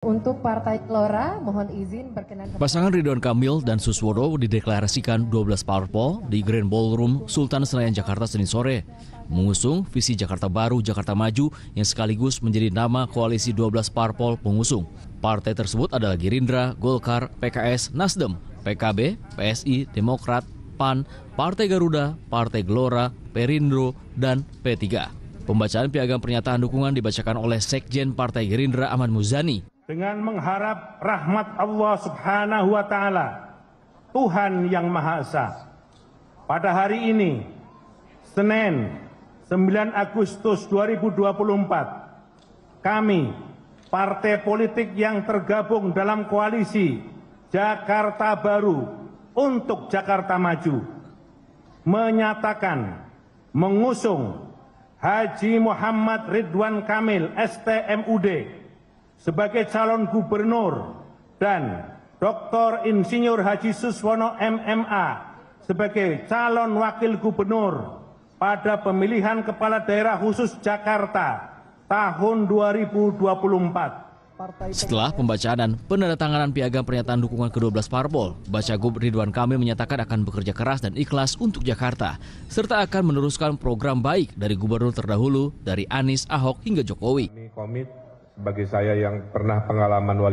Untuk Partai Gelora, mohon izin berkenan Pasangan Ridwan Kamil dan Suswodo dideklarasikan 12 parpol di Grand Ballroom Sultan Senayan Jakarta Senin sore. Mengusung visi Jakarta Baru Jakarta Maju yang sekaligus menjadi nama koalisi 12 parpol pengusung. Partai tersebut adalah Gerindra, Golkar, PKS, Nasdem, PKB, PSI, Demokrat, PAN, Partai Garuda, Partai Gelora, Perindro, dan P3. Pembacaan piagam pernyataan dukungan dibacakan oleh Sekjen Partai Gerindra Ahmad Muzani dengan mengharap rahmat Allah Subhanahu wa taala, Tuhan yang Maha Esa. Pada hari ini, Senin 9 Agustus 2024, kami partai politik yang tergabung dalam koalisi Jakarta Baru untuk Jakarta Maju menyatakan mengusung Haji Muhammad Ridwan Kamil STMUD sebagai calon gubernur dan Dr. Insinyur Haji Suswono MMA sebagai calon wakil gubernur pada pemilihan kepala daerah khusus Jakarta tahun 2024. Setelah pembacaan dan penandatanganan piagam pernyataan dukungan ke-12 parpol, Gub Ridwan Kamil menyatakan akan bekerja keras dan ikhlas untuk Jakarta, serta akan meneruskan program baik dari gubernur terdahulu dari Anies, Ahok hingga Jokowi. Ini komit bagi saya yang pernah pengalaman wali